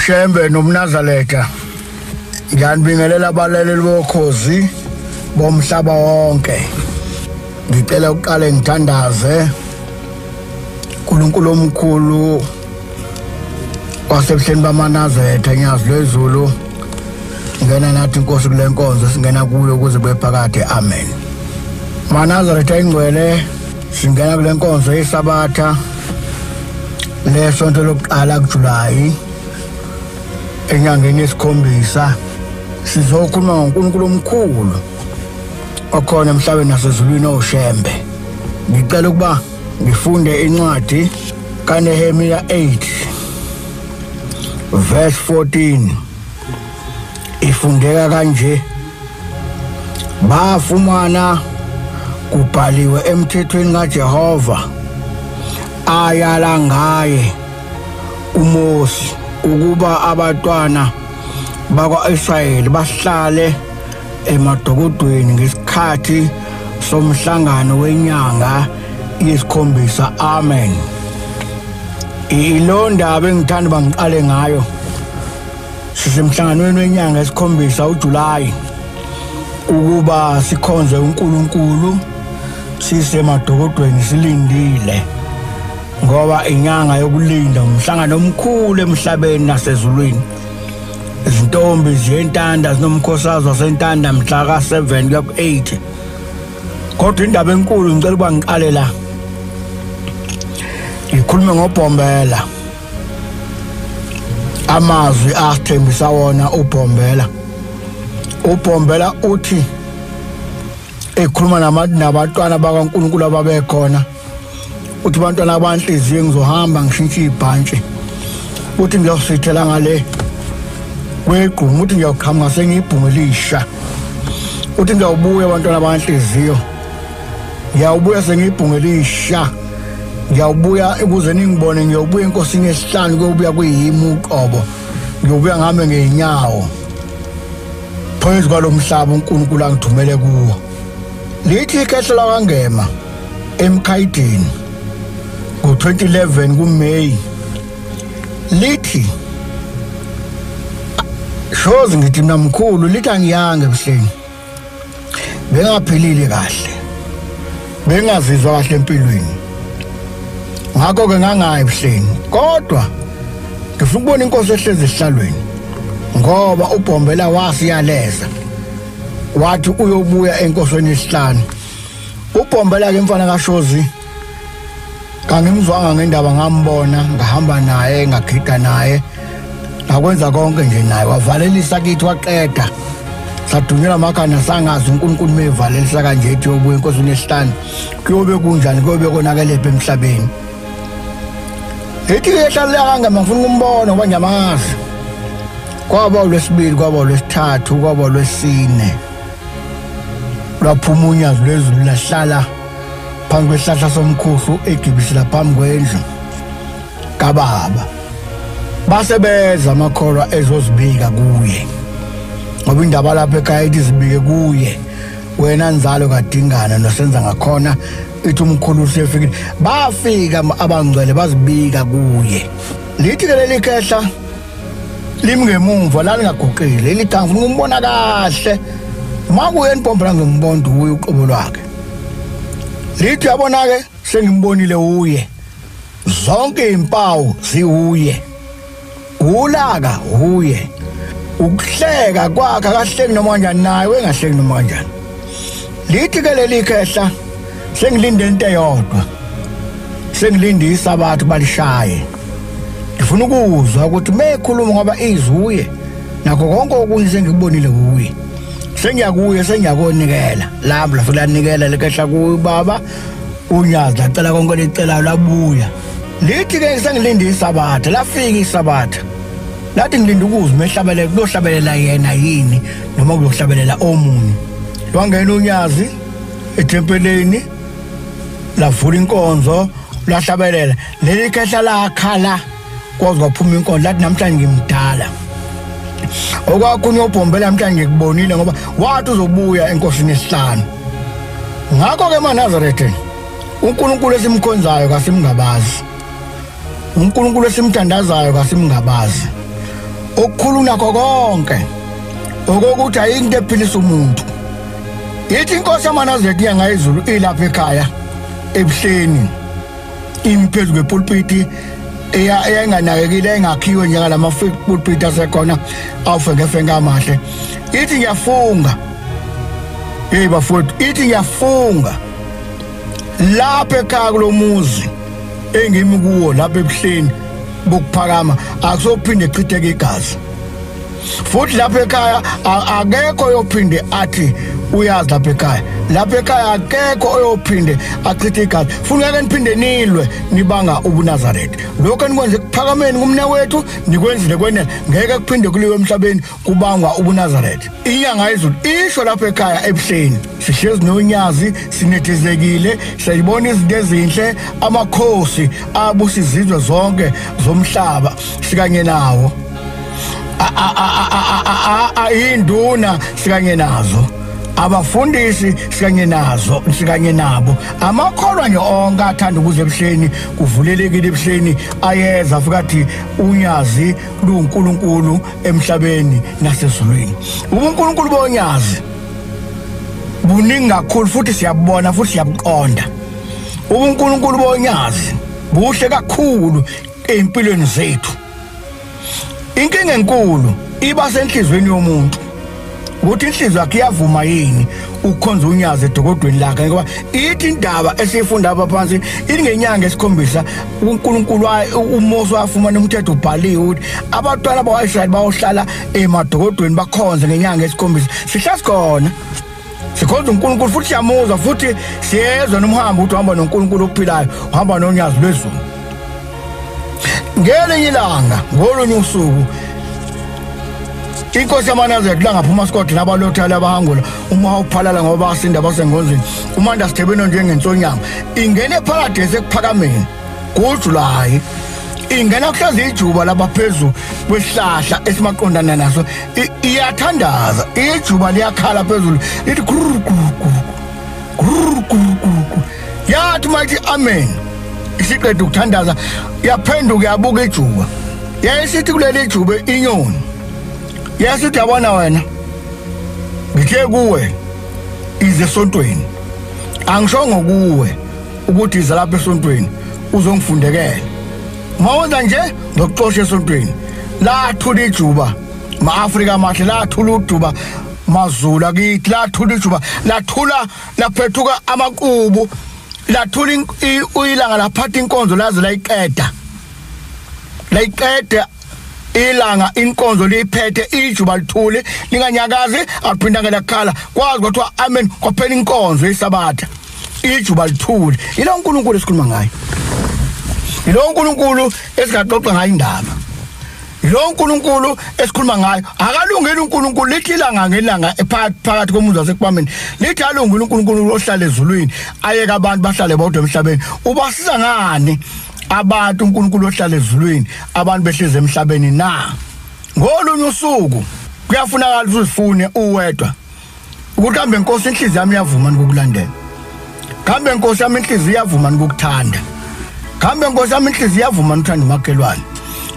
ushembe nomnazaletha ngiyanibingelela abalaleli bokhozi bomhlaba wonke. Ngicela uqale ngithandaze uNkulunkulu omkhulu wasebuhleni bamanazetha nyazi lwezulu ngena nathi inkosi kule nkonzo singena kuyo ukuze bephakade amen. Manazaretha ingcwele singena kule nkonzo yesabatha. Lesonto lokuqala kuJulayi. Enyangeni yesikhombisa sizokhuluma ngoNkulunkulu omkhulu okhona emhlabeni nasezulwini oshembe. Ngicela ukuba ngifunde incwadi kaNehemiya 8 verse 14 ifundeka kanje bafumana kubhaliwe emthethweni kaJehova ayala ngaye uMosi. Ukuba abatwana bakwaIsrayeli bahlale emadokodweni ngesikhathi somhlangano wenyanga yesikhombisa. Amen. Ilondaba engithanda bangiqale ngayo. Sisemhlanganweni wenyanga yesikhombisa uJulayi ukuba sikhonze uNkulunkulu sisemadokodweni silindile. Ngoba inyanga yokulinda umhlangano omkhulu emhlabeni nasezulwini. Izintombi ziyentanda zinomkhosazi wasentanda mhla ka7 kuya ku8 kodwa indaba enkulu ngicela ukuba ngiqale la. Ngikhulume ngobhombela. Amazwi athembisa wona ubhombela. Ubhombela uthi ekhuluma nabatwana bakaNkuluNkulu ababekhona. Uthi bantwana abanhliziyo ngizohamba ngishintshe ibhantshi. Uthi ngiyosithela ngale kweqhumu uthi ngiyawuqhamuka sengiyibhunge lisha. Uthi ngiyawubuya abantwana abanhliziyo ngiyawubuya sengiyibhunge lisha. Ngiyawubuya ukuze ningibone ngiyawubuya enkosini yesihlanu kuyobuya kuyimi uqobo. Ngiyobuya ngame ngeenyawo phezu kwalo mhlaba uNkulunkulu angithumele kuwo. Lithi ikhehla lakangema emkhayidini. Ngo-2011 kuMeyi lithi shozi ngithi mina mkhulu lithi angiyange ebuhleni. Bengaphilile kahle bengazizwa kahle empilweni. Ngakho ke ngangayi ebuhleni kodwa ngifuna ukubona inkosi ehlezi esihlalweni ngoba ubhombela wasiyaleza. Wathi uyobuya enkosini yesihlanu ubhombela ke mfana kaShozi kangimzwanga ngendaba ngambona ngahamba naye ngagida naye. Ngakwenza konke nje naye wavalelisa kithi waqeda. Sadunyela amakhanda sangazi uNkulunkulu mevalelisa kanje ethi yobuya enkosini yesihlanu. Kuyobe kunjani? Kuyobe konakelephi emhlabeni? Ethi ehlala kangama ngifuna ukumbona ngoba ngiyamazi. Kwaba lwesibili kwaba lwesithathu kwaba lwesine lwaphuma unyazi lwezulu lahlala phambi kwesihlahla somkhuhlu egibisela phambi kwendlu kababa. Basebeza amakholwa ezozibika kuye ngoba indaba lapha ekhaya ithi zibike kuye. Wena nzalo kadingana nosenza ngakhona ithi umkhulu usefikile. Bafika abangcwele bazibika kuye. Lithi ke leli khehla limi ngemuva la lingaguqile lithi ngifuna ukumbona kahle makuye enipomphela ngimbondo uye uqobo lwakhe. Lithi yabona ke sengimbonile uye. Zonke izimpawu ziuye ulaka uye. Ukuhleka kwakhe akahleki noma kanjani naye wengahleki noma kanjani. Lithi ke leli khehla sengilinde into eyodwa. Sengilinde isabathu balishaye. Ngifuna ukuzwa ukuthi mekhuluma ngoba izuye. Nakho konke okunye sengikubonile kuye. Sengiyakuye sengiyakonikela lami la futhi lanikela lekehla kuye baba unyazi lacela konke licelayo labuya. Lithi ke sengilinde isabatha lafika isabatha. Lathi ngilinde ukuzwa mehlabele kuyohlabelela yena yini noma kuyohlabelela omunye. Lwangena unyazi ethempeleni lavula inkonzo lahlabelela leli khehla lakhala kwaze kwaphuma inkonzo lathi namhlanje ngimdala. Okwakhunye ubhombela namhlanje ngikubonile ngoba wathi uzobuya enkosini esihlanu ngakho ke manazarethe uNkulunkulu esimkhonzayo kasimngabazi. uNkulunkulu esimthandazayo kasimngabazi. Okukhulu nakho konke okokuthi ayinto ephilisa umuntu. Yithi inkosi yamanazethi yangayizulu ilapha ekhaya ebuhleni imphezu kwepulpiti eyanganakekile engakhiwe njengalama pulpit asekhona awufengefenge amahle. Ithi ngiyafunga. Hey bafowethu ithi ngiyafunga. Lapha ekhaya kulomuzi engimi kuwo lapha ebuhleni bokuphakama akusophinde echitheke igazi. Futhi lapha ekhaya akekho yophinde athi uyazi lapha ekhaya. Lapha ekhaya akekho oyophinde achithe igazi funa ngeke niphinde nilwe nibanga ubunazaretha lokho enikwenze kuphakameni kumne wethu nikwenzile kwenele ngeke kuphinde kuliwe emhlabeni kubangwa ubunazaretha inyanga yezulu isho lapha ekhaya ebuhleni. Sihlezi nonyazi sinethezekile siyayibona izinto ezinhle amakhosi abusa izizwe zonke zomhlaba sikanye nawo. Induna sikanye nazo. Abafundisi sikanye nazo sikanye nabo. Amakholwa nje onke athanda ukuze ebuhleni kuvulelekile ebuhleni ayeza afika athi unyazi luNkulunkulu emhlabeni nasezulwini. ubuNkulunkulu bonyazi buningi kakhulu futhi siyabona futhi siyabuqonda. ubuNkulunkulu bonyazi buhle kakhulu empilweni zethu. Inkinga enkulu iba senhlizweni yomuntu. Ukuthi inhliziyo yakhe iyavuma yini ukukhonza unyazi edokodweni lakhe? Ngoba ithi indaba esifunda apha phansi ingenyanga esikhombisa uNkulunkulu uMose wafumana umthetho ubhaliwe ukuthi abantwana bakwaIsrayeli bayohlala emadokodweni bakhonze ngenyanga esikhombisa. Sihlasi khona sikhonza uNkulunkulu futhi siyamuzwa futhi siyezwa nomhambo ukuthi uhamba noNkulunkulu ophilayo uhamba nonyazi lwezulu. Ngelinye ilanga ngolunye usuku. Inkosi yamanazethu la ngaphuma sikodwa nabalothela abahangula uma uphalala ngoba basinda basengozini umanda sithebeno njengensonyama ingene eparadesi ekuphakameni kujulayi. Ingena kuhlaza ijuba labaphezulu kwesihlahla esimaqondana naso. Iyathandaza. Ijuba liyakhala phezulu lithi yathi mayithi amen. Isiqeda ukuthandaza yaphenduka yabuka ijuba. Yayisithi kuleli ijuba inyoni. Yasithi yabona wena ngithe kuwe ize esontweni. Angishongo kuwe ukuthi iza lapha esontweni uzongifundekela mawenza nje ngokuxosha esontweni. Lathula ijuba ma-afrika amahle lathula uduba mazulu akithi lathula ijuba lathula laphethuka amaqubu. Lathula ilanga laphatha inkonzo laze layiqeda. Layiqeda ilanga inkonzo liyiphethe ijuba lithule linganyakazi akuphindanga lakhala kwazi kwathiwa amen kwaphela inkonzo yesabatha ijuba lithule yilo uNkulunkulu esikhuluma ngayo. Yilo uNkulunkulu esingaxoxa ngayo indaba. Yilo uNkulunkulu esikhuluma ngayo akalungeli uNkulunkulu lithi ilanga ngelanga phakathi komuzi wasekubameni lithi alungeli uNkulunkulu ohlala ezulwini ayeka abantu bahlale bodwa emhlabeni. Ubasiza ngani abantu uNkulunkulu ohlala ezulwini abantu behleze emhlabeni na? Ngolunye usuku kuyafunakala uzifune uwedwa. Ukuthi kambe inkosi inhliziyo yami iyavuma ukukulandela kambe inkosi yami inhliziyo iyavuma ukukuthanda kambe inkosi yami inhliziyo iyavuma ukuthanda umakhelwane?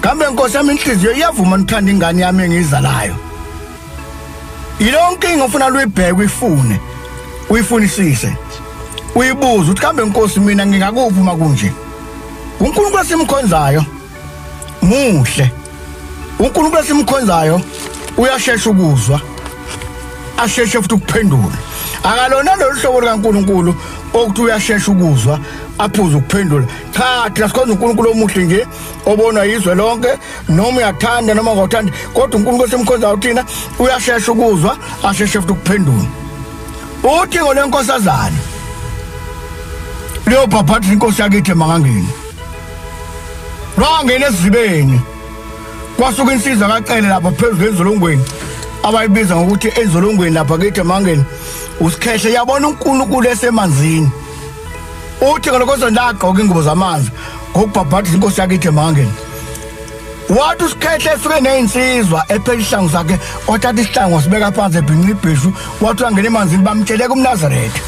Kambe inkosi yami inhliziyo iyavuma ukuthanda ingane yami engizalayo ilonke ingofuna luyibheke uyifune uyifunisise uyibuze ukuthi kambe inkosi mina ngingakuphi uma kunje? uNkulunkulu esimkhonzayo muhle. uNkulunkulu esimkhonzayo uyashesha ukuzwa asheshe futhi ukuphendula. Akalona lolu hlobo likaNkulunkulu okuthi uyashesha ukuzwa aphuza ukuphendula. Cha thina sikhonza uNkulunkulu omuhle nje obona izwe lonke noma uyathanda noma ngawuthandi kodwa uNkulunkulu esimkhonzayo thina uyashesha ukuzwa asheshe futhi ukuphendula. Uthi ngolenkosazana leyo bhabhathi inkosi yakithi emangangeni. Lwangena esizibeni kwasuka insizwa kacele lapha phezulu ezolongweni abayibiza ngokuthi ezolongweni lapha kithi emangeni. Usikhehle yabona uNkulunkulu esemanzini. Uthi ngalokozo ndagqoka ingubo zamanzi ngokubhabhathisa inkosi yakithi emangeni wathi usikhehle esuke neyinsizwa ephela isihlangu sakhe othatha isihlangu wasibeka phansi ebhinqa ibheshu wathi uyangena emanzini bamtsheleka umnazaretha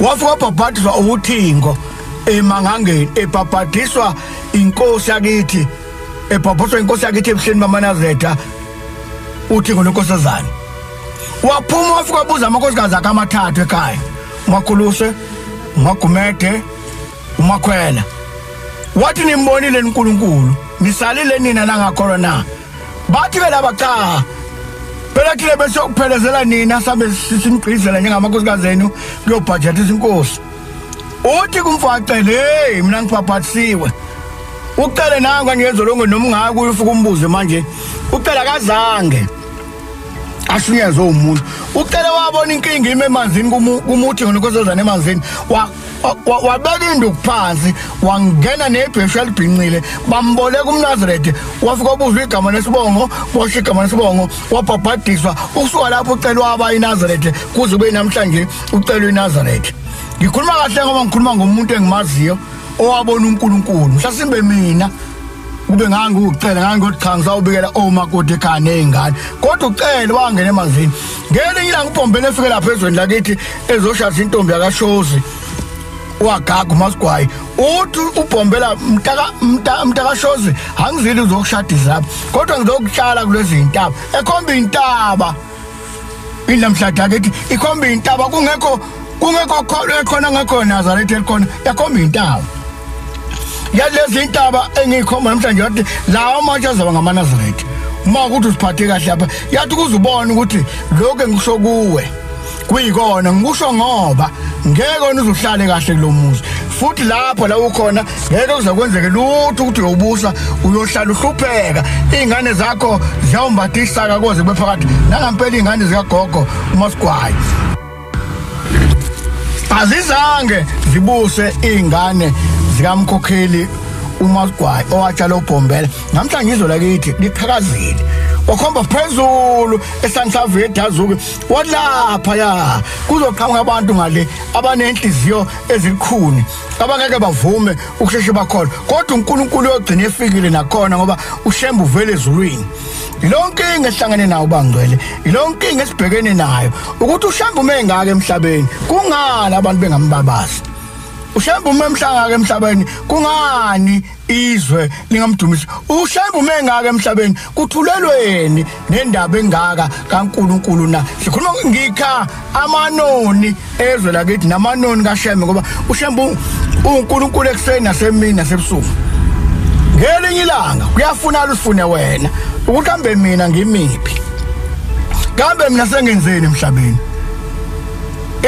wafika wabhabhathiswa ubuthingo emangangeni ebhabhadiswa inkosi yakithi ebhabhoswa inkosi yakithi ebuhleni bamanazeta uthi ngonkosazana waphuma wafika wabuza amankosikazi akhe amathathu ekhaya umakhuluse umagumede umakhwela wathi nimbonile uNkulunkulu nisalile nina nangakholwa na? Bathi ke laba cha phela thile bese ukuphelezela nina sabe sinigqizela njengamankosikazi enu kuyobhajetha inkosi uthi kumfacele hey mina ngiphaphathisiwe ucele nanga ngiyezolonge noma ungaka uyufika umbuze manje. Ucela kazange ashunyezwe umuntu. Ucele wabona inkinga ime emanzini kumuthi ngonkosazana emanzini. Wabeka induku phansi wangena nebheshu elibhincile bamboleka umnazarete wafika ubuzwa igama lesibongo washo igama lesibongo wabhabhadiswa ukusuka lapho ucela waba inazarete kuze kube namhlanje ucelwe inazarete ngikhuluma kahle ngoba ngikhuluma ngomuntu engimaziyo owabona uNkulunkulu. Mhlasimbe mina kube ngangikucela ngangokuthi cha ngisawubikela omakoti ekhaya nezingane kodwa ucele wangena emanzini ngelinye ilanga ubhombele efike lapha ezweni lakithi ezoshada intombi yakashozi. Wagaga umasigwayi. Uthi ubhombela mtaka mtakashozi angizili uzokushadisa lapha. Kodwa ngizokuhlala kulezi intaba ekhomba intaba. Indlamhlada kethi ikhomba intaba. Kungekho kungekho khona ngekho Nazareth elikhona. Yakhomba intaba. Yalezi intaba engikhomba namhlanje yathi lawa manje azaba ngamaNazaretha uma ukuthi usiphathe kahle lapha yathi kuzubona ukuthi lokho engisho kuwe kuyikona ngikusho ngoba ngeke wena uzuhlale kahle kulomuzi futhi lapho la ukhona ngeke kuzokwenzeka lutho ukuthi uyobusa uyohlala uhlupheka. Izingane zakho ziyawumbathisa kakoze bephakathi nangampela izingane zikagogo uMasigwayi. Azizange zibuse izingane zikamkhokheli uMasigwayi owatshala ubhombela namhlanje izwe lakithi liqhakazile wakhomba phezulu esanhlavu yedazuke walapha ya kuzoqhamuka abantu ngale abanenhliziyo ezikhuni. Abangeke bavume ukusheshe bakholwa kodwa uNkulunkulu yogcina efikile nakhona ngoba ushemba uvele ezulwini. Ilonke ingehlangene nawo bangcwele ilonke ingesibhekene nayo ukuthi ushemba ume ngake emhlabeni kungani abantu bengambabazi? Ushemba ume emhlanga ke emhlabeni kungani izwe lingamdumisi ushemba ume ngaka emhlabeni kuthulelweni nendaba engaka kaNkuluNkulu na? Sikhuluma ngikha amanoni ezwe lakithi namanoni kaShembe ngoba ushemba uNkulunkulu ekseni nasemini nasebusuku. Ngelinye ilanga kuyafuna usifune wena ukuthi kambe mina ngimiphi? Kambe mina sengenzeni emhlabeni?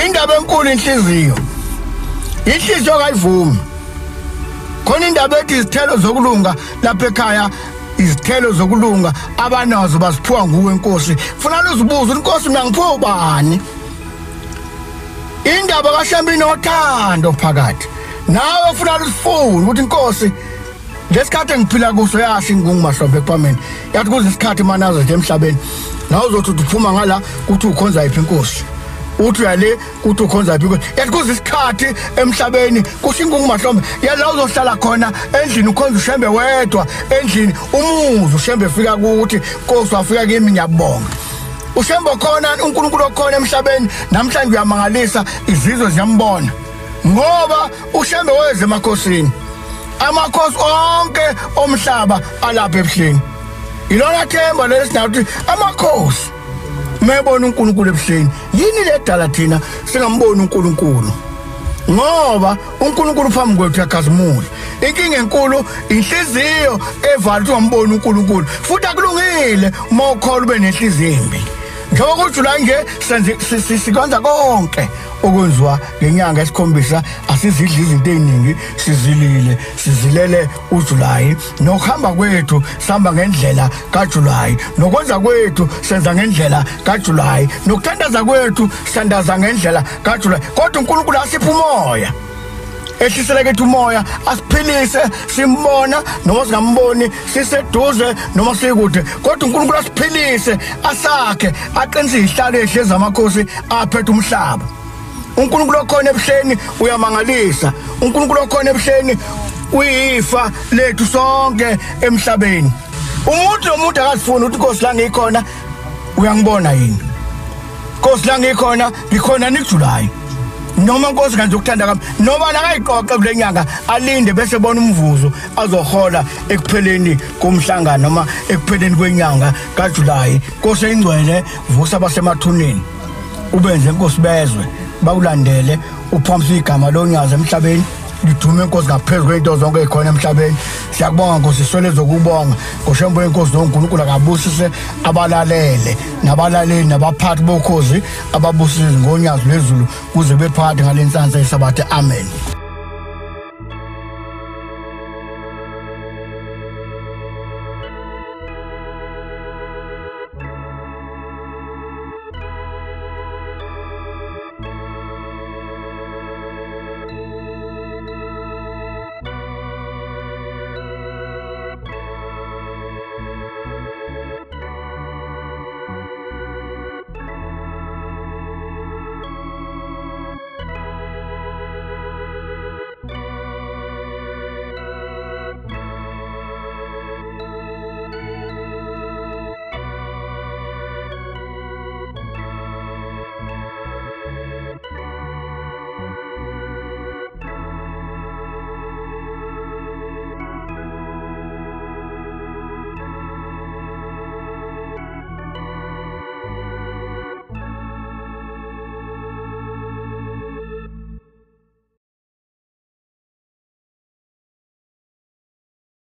Indaba enkulu inhliziyo. Inhliziyo kayivumi. Khona indaba ethi izithelo zokulunga lapha ekhaya izithelo zokulunga abanazo basiphiwa nguwe inkosi kufanele uzibuze inkosi mina ngiphiwe ubani? Indaba kaShembe inothando phakathi. Nawe kufanele usifune ukuthi inkosi lesikhathi engiphila kuso yasho ingungu mahlombe kuphambene yathi kuze isikhathi manazo emhlabeni nawe uzothi uphuma ngala kuthi ukhonza yiphi inkosi uthi uyale kuthi ukhonza yathi kuze isikhathi emhlabeni kusho ingungu mahlombe yala uzohlala khona endlini ukhonza ushembe wedwa endlini umuzi ushembe efika kuthi inkosi wafika kimi ngiyabonga ushembe khona uNkulunkulu okhona emhlabeni namhlanje uyamangalisa izizwe ziyambona. Ngoba ushembe weze emakhosini. Amakhosi onke omhlaba alapha ebuhleni. Ilona themba lesinathi amakhosi. Mebona uNkulunkulu ebuhleni. Yini ledala thina? Singamboni uNkulunkulu. Ngoba uNkulunkulu phambi kwethu yakazimula inkinga enkulu inhliziyo evala ukuthi ungamboni uNkulunkulu. Futhi akulungile uma ukholwa ube nenhliziyo embi. Njengoba kuJulayi nje senze sikwenza konke okwenziwa ngenyanga esikhombisa. Asizidli izinto eziningi sizilile sizilele uJulayi. Nokuhamba kwethu sihamba ngendlela kaJulayi. Nokwenza kwethu senza ngendlela kaJulayi. Nokuthandaza kwethu sithandaza ngendlela kaJulayi. Kodwa uNkulunkulu asipha umoya ehlisele kethu umoya asiphilise simbona noma singamboni siseduze noma sikude. Kodwa uNkulunkulu asiphilise asakhe aqinise ihlalo ehlezi amakhosi aphethe umhlaba. uNkulunkulu okhona ebuhleni uyamangalisa. uNkulunkulu okhona ebuhleni uyifa lethu sonke emhlabeni. Umuntu nomuntu akasifuni ukuthi inkosi la ngikhona uyangibona yini? Inkosi la ngikhona ngikhona nikujulayi. Noma nkosi kanti ukuthanda kwami noma nakayiqoqe kule nyanga alinde bese bona umvuzo azohola ekupheleni komhlangano noma ekupheleni kwenyanga kaJulayi. Nkosi engcwele vusa abasemathuneni. Ubenze inkosi bezwe bawulandele uphamisa igama lonyaza emhlabeni. Lidume inkosi ngaphezulu kwento zonke ezikhona emhlabeni. Siyakubonga nkosi siswele zokubonga ngoshembo yenkosi noNkulunkulu akabusise abalalele nabalaleli nabaphathi bokhozi ababusise ngonyazo lezulu kuze bephakathi ngalenhlanhla yesabathe. Amen.